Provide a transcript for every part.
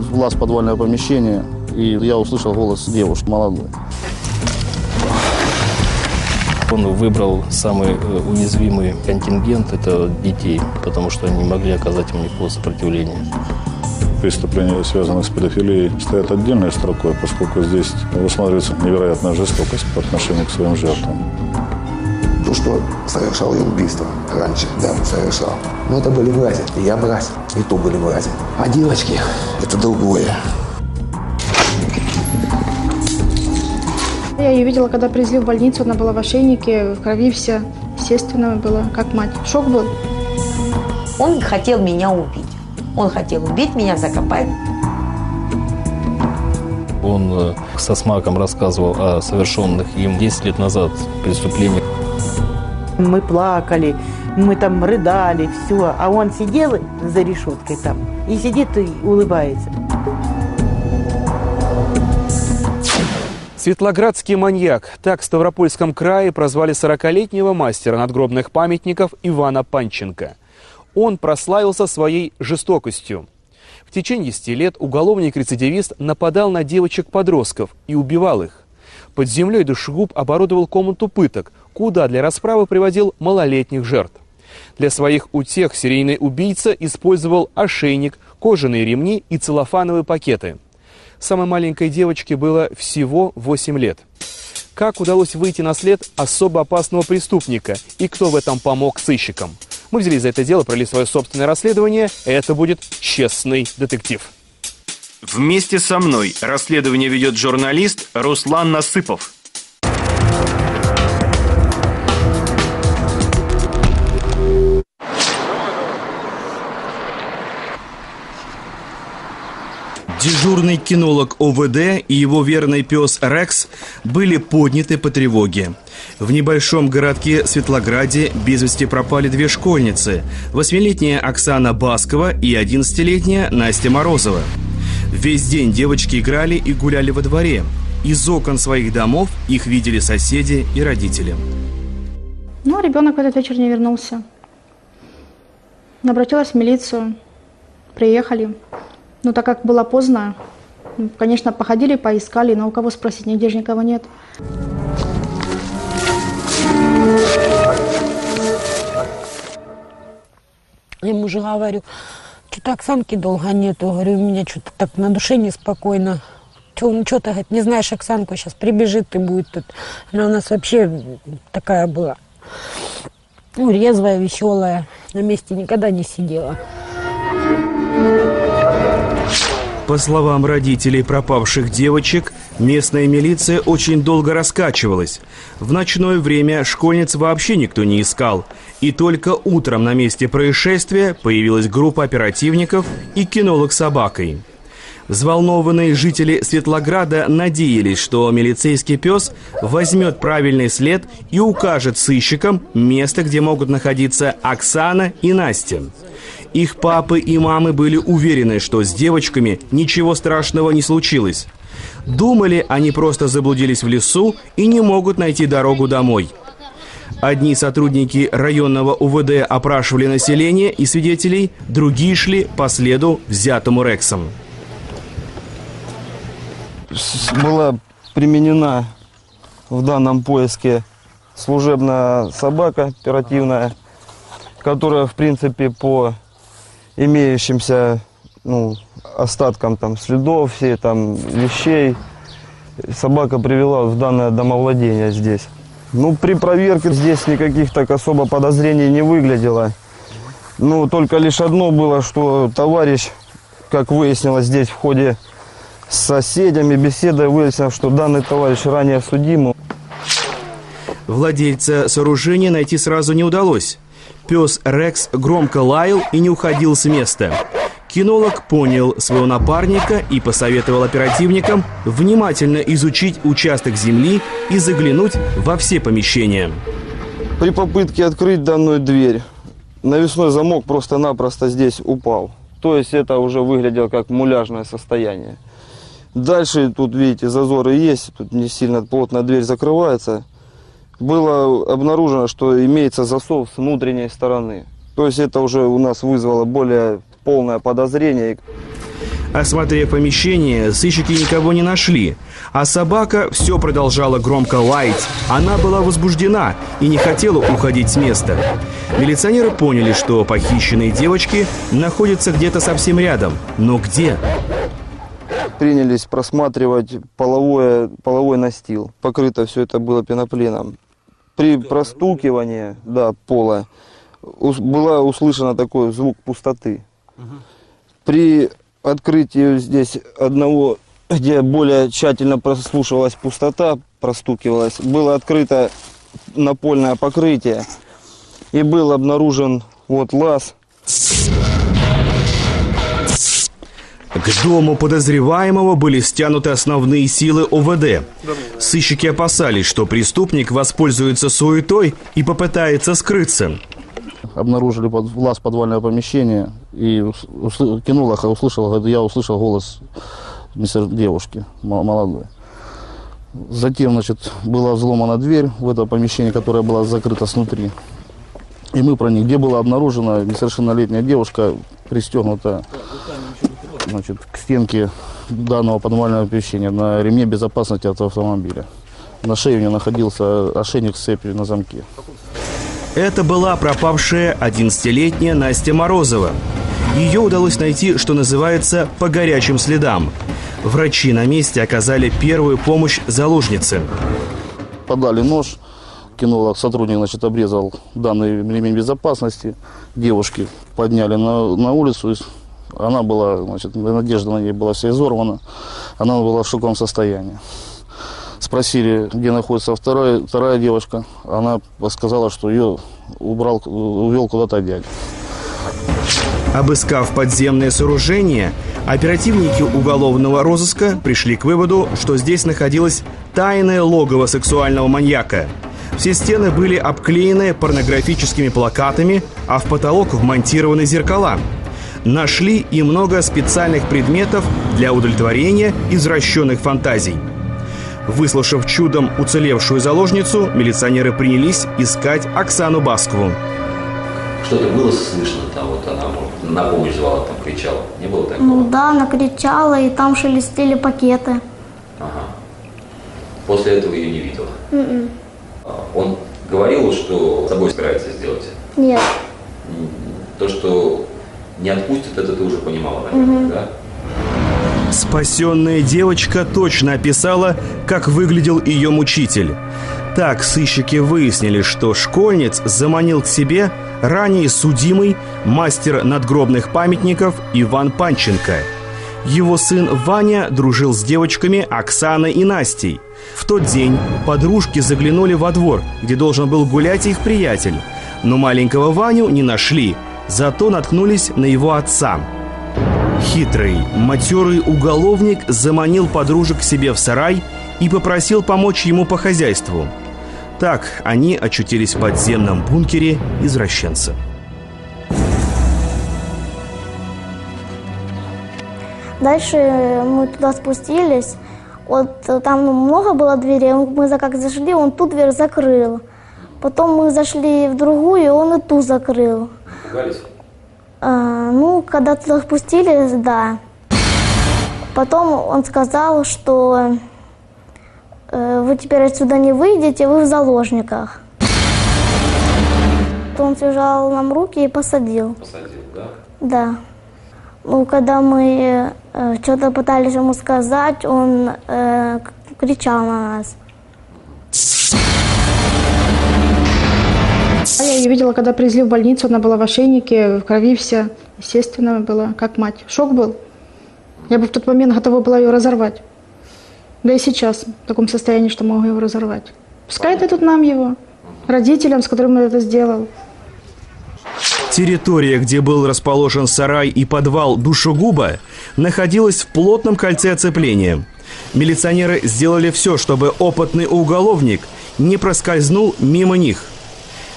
влаз подвальное помещение, и я услышал голос девушки молодой. Он выбрал самый э, уязвимый контингент – это детей, потому что они не могли оказать им никакого сопротивления. Преступления, связанные с педофилией, стоят отдельной строкой, поскольку здесь усматривается невероятная жестокость по отношению к своим жертвам. То, что совершал я убийство раньше, да, совершал. Но это были братья, и я брат, и то были братья. А девочки – это другое. Я ее видела, когда привезли в больницу, она была в ошейнике, в крови вся. Естественно, была как мать. Шок был. Он хотел меня убить. Он хотел убить меня, закопать. Он э, со смаком рассказывал о совершенных им 10 лет назад преступлениях. Мы плакали, мы там рыдали, все. А он сидел за решеткой там и сидит и улыбается. Светлоградский маньяк. Так в Ставропольском крае прозвали 40-летнего мастера надгробных памятников Ивана Панченко. Он прославился своей жестокостью. В течение 10 лет уголовник-рецидивист нападал на девочек-подростков и убивал их. Под землей душегуб оборудовал комнату пыток, куда для расправы приводил малолетних жертв. Для своих утех серийный убийца использовал ошейник, кожаные ремни и целлофановые пакеты – Самой маленькой девочке было всего 8 лет. Как удалось выйти на след особо опасного преступника и кто в этом помог сыщикам? Мы взялись за это дело, провели свое собственное расследование. Это будет честный детектив. Вместе со мной расследование ведет журналист Руслан Насыпов. Дежурный кинолог ОВД и его верный пес Рекс были подняты по тревоге. В небольшом городке Светлограде без вести пропали две школьницы – восьмилетняя Оксана Баскова и одиннадцатилетняя Настя Морозова. Весь день девочки играли и гуляли во дворе. Из окон своих домов их видели соседи и родители. Ну, ребенок в этот вечер не вернулся. Обратилась в милицию, приехали. Ну, так как было поздно, конечно, походили, поискали, но у кого спросить, нигде же никого нет. Я ему же говорю, что-то Оксанки долго нету. Говорю, у меня что-то так на душе неспокойно. Че, ну что ты, говорит, не знаешь Оксанку, сейчас прибежит и будет тут. Она у нас вообще такая была. Ну, резвая, веселая. На месте никогда не сидела. По словам родителей пропавших девочек, местная милиция очень долго раскачивалась. В ночное время школьниц вообще никто не искал. И только утром на месте происшествия появилась группа оперативников и кинолог с собакой. Взволнованные жители Светлограда надеялись, что милицейский пес возьмет правильный след и укажет сыщикам место, где могут находиться Оксана и Настя. Их папы и мамы были уверены, что с девочками ничего страшного не случилось. Думали, они просто заблудились в лесу и не могут найти дорогу домой. Одни сотрудники районного УВД опрашивали население и свидетелей, другие шли по следу, взятому Рексом. Была применена в данном поиске служебная собака оперативная, которая, в принципе, по имеющимся ну, остаткам там, следов, все там вещей. Собака привела в данное домовладение здесь. Ну, при проверке здесь никаких так особо подозрений не выглядело. Ну, только лишь одно было, что товарищ, как выяснилось здесь в ходе с соседями беседы, выяснилось, что данный товарищ ранее судим. Владельца сооружения найти сразу не удалось. Пес Рекс громко лаял и не уходил с места. Кинолог понял своего напарника и посоветовал оперативникам внимательно изучить участок земли и заглянуть во все помещения. При попытке открыть данную дверь навесной замок просто-напросто здесь упал. То есть это уже выглядело как муляжное состояние. Дальше тут, видите, зазоры есть, тут не сильно плотно дверь закрывается было обнаружено, что имеется засов с внутренней стороны. То есть это уже у нас вызвало более полное подозрение. Осмотрев помещение, сыщики никого не нашли, а собака все продолжала громко лаять. Она была возбуждена и не хотела уходить с места. Милиционеры поняли, что похищенные девочки находятся где-то совсем рядом. Но где? Принялись просматривать половое, половой настил. Покрыто все это было пеноплином. При простукивании да, пола была услышана такой звук пустоты. При открытии здесь одного, где более тщательно прослушивалась пустота, простукивалась, было открыто напольное покрытие и был обнаружен вот лаз К дому подозреваемого были стянуты основные силы ОВД. Сыщики опасались, что преступник воспользуется суетой и попытается скрыться. обнаружили под, влаз подвального помещения и ус- усл- кинолог услышал, говорит, я услышал голос девушки мо- молодой. Затем, значит, была взломана дверь в это помещение, которое было закрыто снутри. И мы проник, где была обнаружена несовершеннолетняя девушка, пристегнута значит, к стенке данного подвального помещения на ремне безопасности от автомобиля. На шее у нее находился ошейник с цепью на замке. Это была пропавшая 11-летняя Настя Морозова. Ее удалось найти, что называется, по горячим следам. Врачи на месте оказали первую помощь заложнице. подали нож, кинолог, сотрудник, значит, обрезал данный ремень безопасности, девушки подняли на, на улицу, она была, значит, надежда на ней была вся изорвана, она была в шоковом состоянии. Спросили, где находится вторая, вторая девушка, она сказала, что ее убрал, увел куда-то дядя. Обыскав подземное сооружение, оперативники уголовного розыска пришли к выводу, что здесь находилось тайное логово сексуального маньяка. Все стены были обклеены порнографическими плакатами, а в потолок вмонтированы зеркала. Нашли и много специальных предметов для удовлетворения извращенных фантазий. Выслушав чудом уцелевшую заложницу, милиционеры принялись искать Оксану Баскову. Что-то было слышно там, вот она на помощь звала, там кричала. Не было такого? Ну да, она кричала, и там шелестели пакеты. Ага. После этого ее не видела. М-м. А Он говорил, что с собой собирается сделать. Нет. М, То, что не отпустит, это ты уже понимала, наверное, Мгм. да? Спасенная девочка точно описала, как выглядел ее мучитель. Так сыщики выяснили, что школьниц заманил к себе ранее судимый мастер надгробных памятников Иван Панченко. Его сын Ваня дружил с девочками Оксаной и Настей. В тот день подружки заглянули во двор, где должен был гулять их приятель. Но маленького Ваню не нашли, зато наткнулись на его отца. Хитрый, матерый уголовник заманил подружек к себе в сарай и попросил помочь ему по хозяйству. Так они очутились в подземном бункере извращенца. Дальше мы туда спустились. Вот э, там ну, много было дверей. Мы как зашли, он ту дверь закрыл. Потом мы зашли в другую, и он и ту закрыл. Пугались? А, ну, когда туда спустились, да. Потом он сказал, что э, вы теперь отсюда не выйдете, вы в заложниках. То он связал нам руки и посадил. Посадил, да? Да. Ну, когда мы э, что-то пытались ему сказать, он э, кричал на нас. Я ее видела, когда привезли в больницу, она была в ошейнике, в крови вся. Естественно, была, как мать. Шок был. Я бы в тот момент готова была ее разорвать. Да и сейчас в таком состоянии, что могу его разорвать. Пускай дадут нам его, родителям, с которыми он это сделал. Территория, где был расположен сарай и подвал душегуба, находилась в плотном кольце оцепления. Милиционеры сделали все, чтобы опытный уголовник не проскользнул мимо них.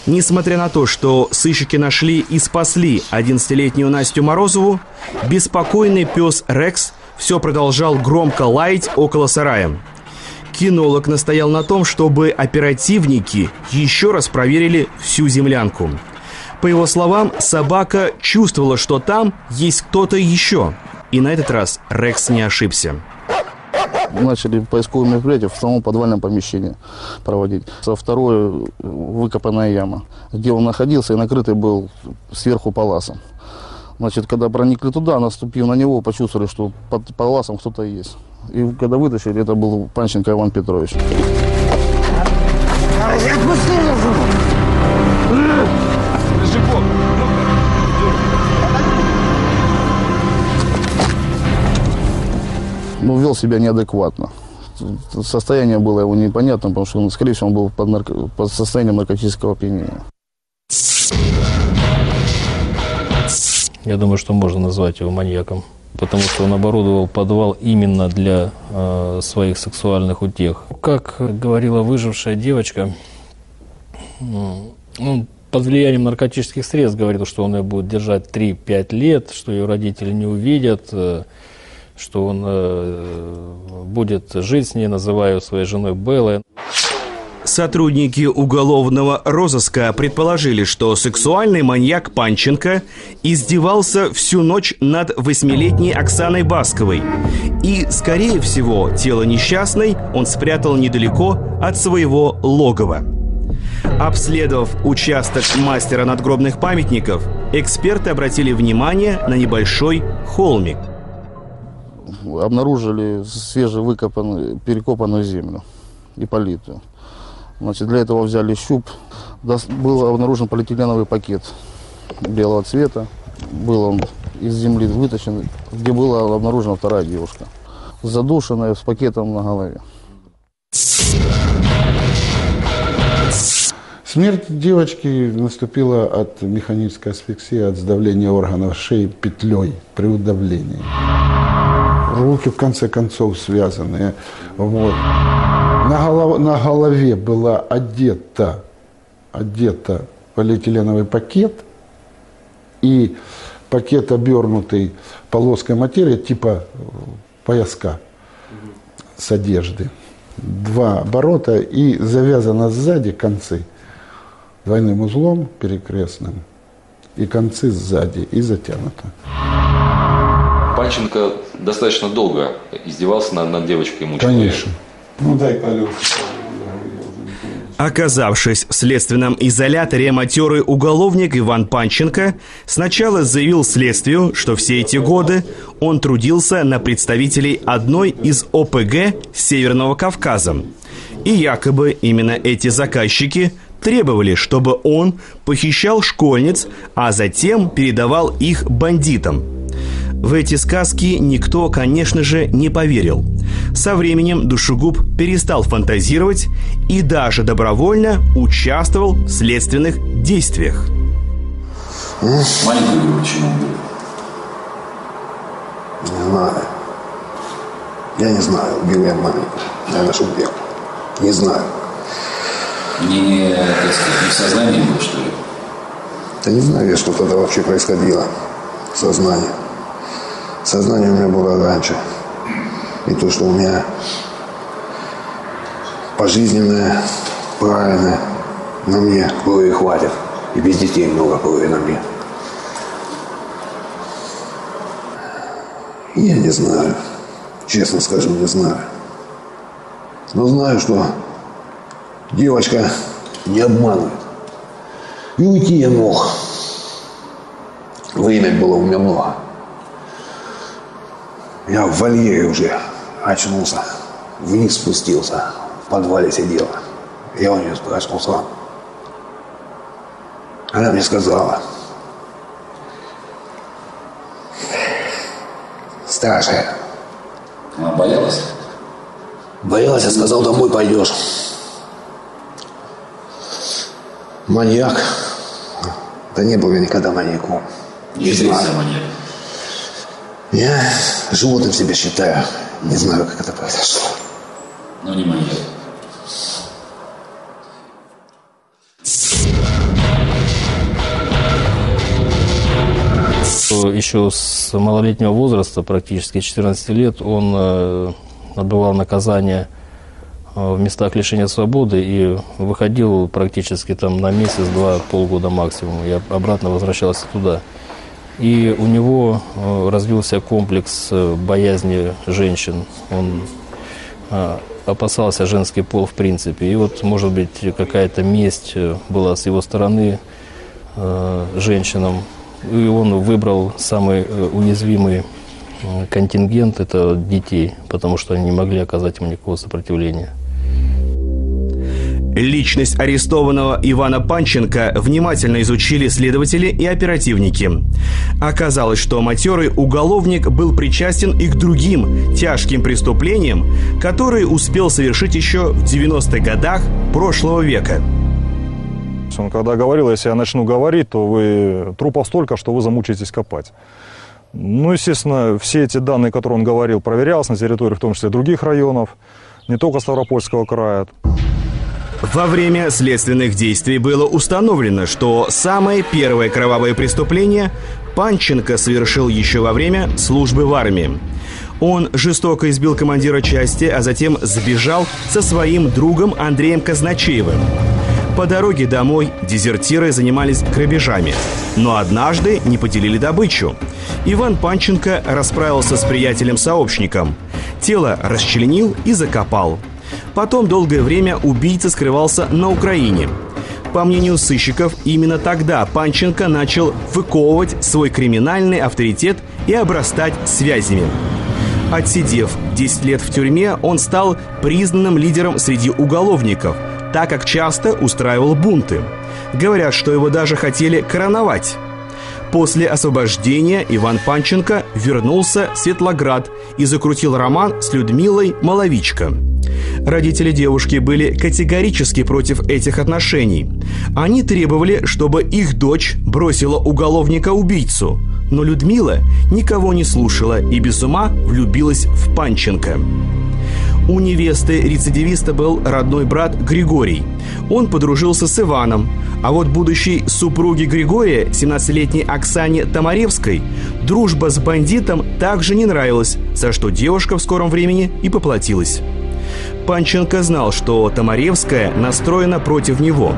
Несмотря на то, что сыщики нашли и спасли 11-летнюю Настю Морозову, беспокойный пес Рекс все продолжал громко лаять около сарая. Кинолог настоял на том, чтобы оперативники еще раз проверили всю землянку. По его словам, собака чувствовала, что там есть кто-то еще. И на этот раз Рекс не ошибся. Начали поисковые мероприятия в самом подвальном помещении проводить. Со второй выкопанная яма, где он находился и накрытый был сверху паласом. Значит, когда проникли туда, наступив на него, почувствовали, что под паласом кто-то есть. И когда вытащили, это был Панченко Иван Петрович. Ну, вел себя неадекватно. Состояние было его непонятно, потому что, скорее всего, он был под, нарко... под состоянием наркотического опьянения. Я думаю, что можно назвать его маньяком, потому что он оборудовал подвал именно для э, своих сексуальных утех. Как говорила выжившая девочка, он под влиянием наркотических средств говорил, что он ее будет держать 3-5 лет, что ее родители не увидят, э, что он э, будет жить с ней, называя ее своей женой Беллой. Сотрудники уголовного розыска предположили, что сексуальный маньяк Панченко издевался всю ночь над восьмилетней Оксаной Басковой. И, скорее всего, тело несчастной он спрятал недалеко от своего логова. Обследовав участок мастера надгробных памятников, эксперты обратили внимание на небольшой холмик. Обнаружили свежевыкопанную, перекопанную землю и политую. Значит, для этого взяли щуп. Был обнаружен полиэтиленовый пакет белого цвета. Был он из земли вытащен, где была обнаружена вторая девушка. Задушенная с пакетом на голове. Смерть девочки наступила от механической асфиксии, от сдавления органов шеи петлей при удавлении. Руки, в конце концов, связанные. Вот. На, голов, на голове была одета, одета полиэтиленовый пакет и пакет, обернутый полоской материи, типа пояска с одежды. Два оборота и завязано сзади концы двойным узлом перекрестным и концы сзади и затянуто. Панченко достаточно долго издевался над, над девочкой, мучил Конечно. Ну дай колю. Оказавшись в следственном изоляторе, матерый уголовник Иван Панченко сначала заявил следствию, что все эти годы он трудился на представителей одной из ОПГ Северного Кавказа. И якобы именно эти заказчики требовали, чтобы он похищал школьниц, а затем передавал их бандитам. В эти сказки никто, конечно же, не поверил. Со временем душегуб перестал фантазировать и даже добровольно участвовал в следственных действиях. Маленькую игру почему Не знаю. Я не знаю, убил я маленькую. Наверное, что убил. Не знаю. Не, так сказать, не в сознании был, что ли? Да не знаю я, что тогда вообще происходило. Сознание. Сознание у меня было раньше. И то, что у меня пожизненное, правильное, на мне крови хватит. И без детей много крови на мне. Я не знаю. Честно скажем, не знаю. Но знаю, что девочка не обманывает. И уйти я мог. Время было у меня много. Я в вольере уже очнулся. Вниз спустился. В подвале сидел. Я у нее спрашивал сам. Она мне сказала. Старшая. Она боялась? Боялась, я сказал, домой пойдешь. Маньяк. Да не был я никогда маньяком. Не знаю. маньяк. Я животным себя считаю. Не знаю, как это произошло. Но не маньяк. Еще с малолетнего возраста, практически 14 лет, он э, отбывал наказание э, в местах лишения свободы и выходил практически там на месяц, два, полгода максимум. Я обратно возвращался туда. И у него э, развился комплекс э, боязни женщин. Он э, опасался женский пол в принципе. И вот, может быть, какая-то месть была с его стороны женщинам. И он выбрал самый уязвимый контингент – это детей, потому что они не могли оказать ему никакого сопротивления. Личность арестованного Ивана Панченко внимательно изучили следователи и оперативники. Оказалось, что матерый уголовник был причастен и к другим тяжким преступлениям, которые успел совершить еще в 90-х годах прошлого века. Он когда говорил, если я начну говорить, то вы трупов столько, что вы замучаетесь копать. Ну, естественно, все эти данные, которые он говорил, проверялись на территории, в том числе других районов, не только Ставропольского края. Во время следственных действий было установлено, что самое первое кровавое преступление Панченко совершил еще во время службы в армии. Он жестоко избил командира части, а затем сбежал со своим другом Андреем Казначеевым. По дороге домой дезертиры занимались грабежами, но однажды не поделили добычу. Иван Панченко расправился с приятелем-сообщником. Тело расчленил и закопал. Потом долгое время убийца скрывался на Украине. По мнению сыщиков, именно тогда Панченко начал выковывать свой криминальный авторитет и обрастать связями. Отсидев 10 лет в тюрьме, он стал признанным лидером среди уголовников, так как часто устраивал бунты. Говорят, что его даже хотели короновать. После освобождения Иван Панченко вернулся в Светлоград и закрутил роман с Людмилой Маловичко. Родители девушки были категорически против этих отношений. Они требовали, чтобы их дочь бросила уголовника-убийцу. Но Людмила никого не слушала и без ума влюбилась в Панченко. У невесты рецидивиста был родной брат Григорий. Он подружился с Иваном. А вот будущей супруге Григория, 17-летней Оксане Тамаревской, дружба с бандитом также не нравилась, за что девушка в скором времени и поплатилась. Панченко знал, что Тамаревская настроена против него.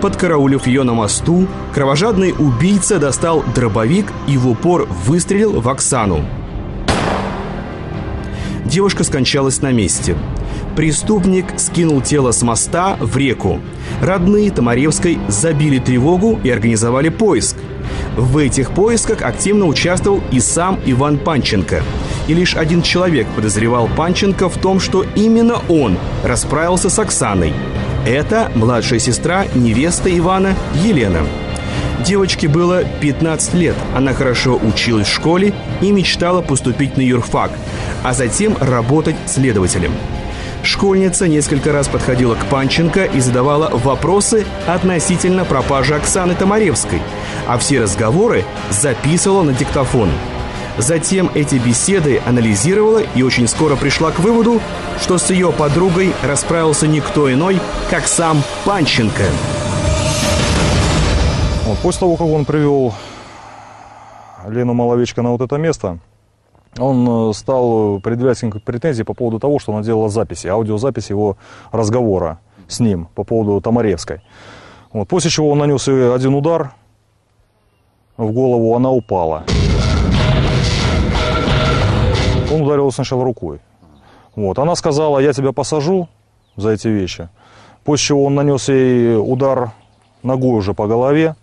Подкараулив ее на мосту, кровожадный убийца достал дробовик и в упор выстрелил в Оксану. Девушка скончалась на месте. Преступник скинул тело с моста в реку. Родные Тамаревской забили тревогу и организовали поиск. В этих поисках активно участвовал и сам Иван Панченко. И лишь один человек подозревал Панченко в том, что именно он расправился с Оксаной. Это младшая сестра невесты Ивана Елена. Девочке было 15 лет. Она хорошо училась в школе и мечтала поступить на юрфак, а затем работать следователем. Школьница несколько раз подходила к Панченко и задавала вопросы относительно пропажи Оксаны Тамаревской, а все разговоры записывала на диктофон. Затем эти беседы анализировала и очень скоро пришла к выводу, что с ее подругой расправился никто иной, как сам Панченко. Вот, после того, как он привел Лену Маловечко на вот это место, он э, стал предъявлять претензии по поводу того, что она делала записи, аудиозапись его разговора с ним по поводу Тамаревской. Вот, после чего он нанес ей один удар в голову, она упала. Он ударил сначала рукой. Вот, она сказала, я тебя посажу за эти вещи. После чего он нанес ей удар ногой уже по голове.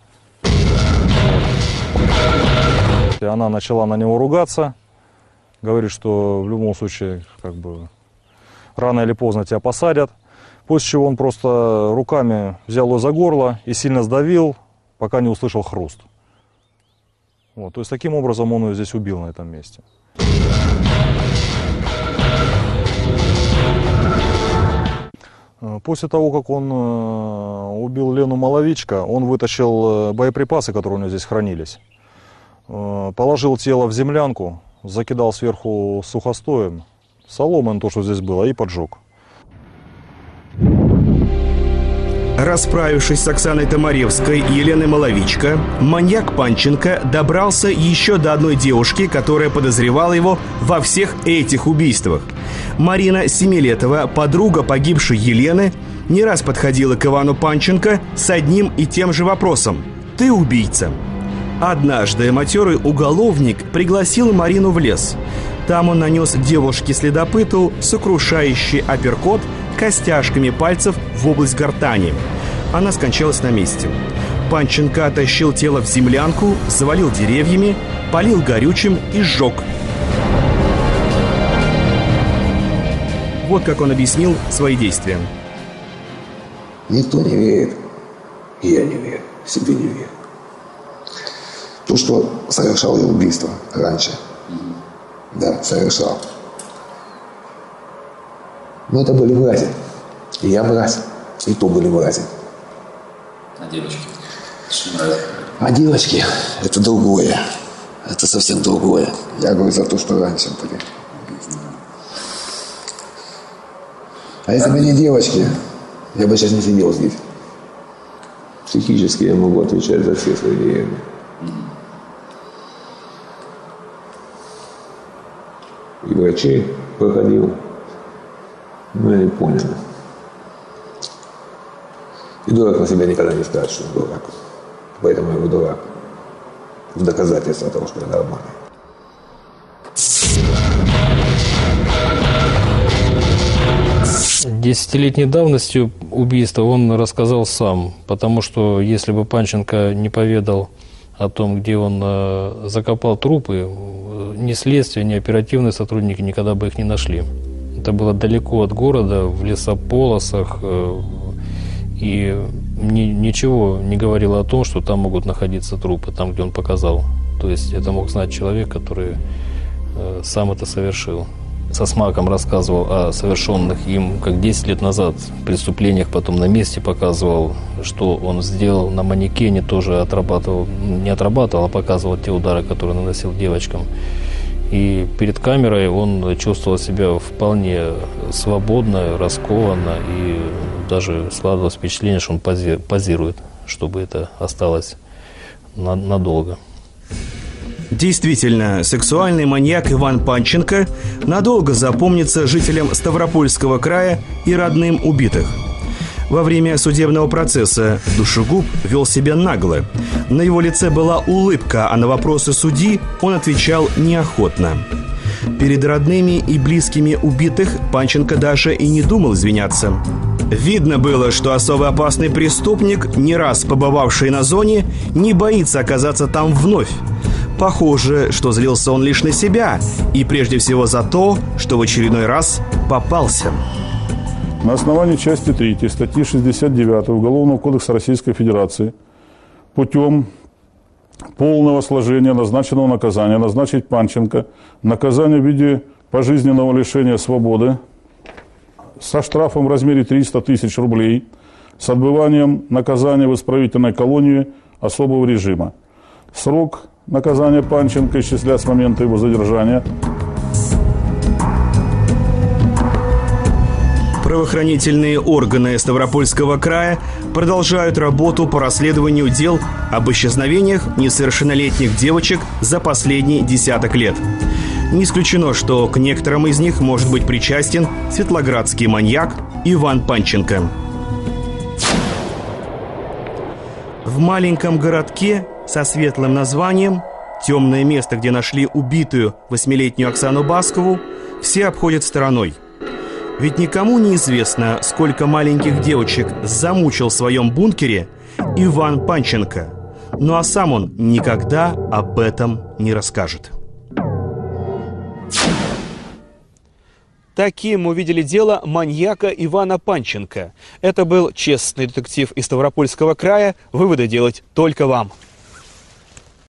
И она начала на него ругаться. Говорит, что в любом случае, как бы, рано или поздно тебя посадят. После чего он просто руками взял ее за горло и сильно сдавил, пока не услышал хруст. Вот, то есть таким образом он ее здесь убил на этом месте. После того, как он э, убил Лену Маловичка, он вытащил э, боеприпасы, которые у него здесь хранились, э, положил тело в землянку, закидал сверху сухостоем, соломой, то, что здесь было, и поджег. Расправившись с Оксаной Тамаревской и Еленой Маловичко, маньяк Панченко добрался еще до одной девушки, которая подозревала его во всех этих убийствах. Марина Семилетова, подруга погибшей Елены, не раз подходила к Ивану Панченко с одним и тем же вопросом «Ты убийца?». Однажды матерый уголовник пригласил Марину в лес. Там он нанес девушке-следопыту сокрушающий апперкот костяшками пальцев в область гортани. Она скончалась на месте. Панченко оттащил тело в землянку, завалил деревьями, полил горючим и сжег. Вот как он объяснил свои действия. Никто не верит. Я не верю. Себе не верю. То, что совершал я убийство раньше. Да, совершал. Но это были мрази. И я мразь. И то были мрази. А девочки? А девочки – это другое. Это совсем другое. Я говорю за то, что раньше были. А если бы не девочки, я бы сейчас не сидел здесь. Психически я могу отвечать за все свои деяния. И врачей проходил. Но я не понял. И дурак на себя никогда не скажет, что он дурак. Поэтому я его дурак. В доказательство того, что я нормальный. Десятилетней давности убийства он рассказал сам, потому что если бы Панченко не поведал о том, где он э, закопал трупы, э, ни следствие, ни оперативные сотрудники никогда бы их не нашли. Это было далеко от города, в лесополосах, э, и ни, ничего не говорило о том, что там могут находиться трупы, там, где он показал. То есть это мог знать человек, который э, сам это совершил. Со смаком рассказывал о совершенных им, как 10 лет назад, преступлениях, потом на месте показывал, что он сделал на манекене, тоже отрабатывал, не отрабатывал, а показывал те удары, которые наносил девочкам. И перед камерой он чувствовал себя вполне свободно, раскованно, и даже складывалось впечатление, что он пози- позирует, чтобы это осталось на- надолго. Действительно, сексуальный маньяк Иван Панченко надолго запомнится жителям Ставропольского края и родным убитых. Во время судебного процесса душегуб вел себя нагло. На его лице была улыбка, а на вопросы судьи он отвечал неохотно. Перед родными и близкими убитых Панченко даже и не думал извиняться. Видно было, что особо опасный преступник, не раз побывавший на зоне, не боится оказаться там вновь. Похоже, что злился он лишь на себя, и прежде всего за то, что в очередной раз попался. На основании части 3 статьи 69 Уголовного кодекса Российской Федерации путем полного сложения назначенного наказания назначить Панченко наказание в виде пожизненного лишения свободы со штрафом в размере 300 тысяч рублей с отбыванием наказания в исправительной колонии особого режима. Срок наказания Панченко исчислять с момента его задержания Правоохранительные органы Ставропольского края продолжают работу по расследованию дел об исчезновениях несовершеннолетних девочек за последние десяток лет. Не исключено, что к некоторым из них может быть причастен светлоградский маньяк Иван Панченко. В маленьком городке со светлым названием «Темное место, где нашли убитую восьмилетнюю Оксану Баскову» все обходят стороной. Ведь никому не известно, сколько маленьких девочек замучил в своем бункере Иван Панченко. Ну а сам он никогда об этом не расскажет. Таким увидели дело маньяка Ивана Панченко. Это был честный детектив из Ставропольского края. Выводы делать только вам.